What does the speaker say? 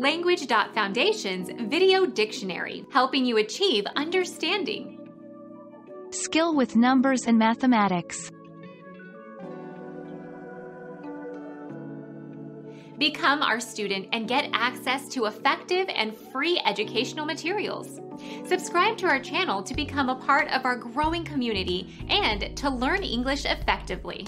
Language.Foundation's Video Dictionary, helping you achieve understanding. Skill with numbers and mathematics. Become our student and get access to effective and free educational materials. Subscribe to our channel to become a part of our growing community and to learn English effectively.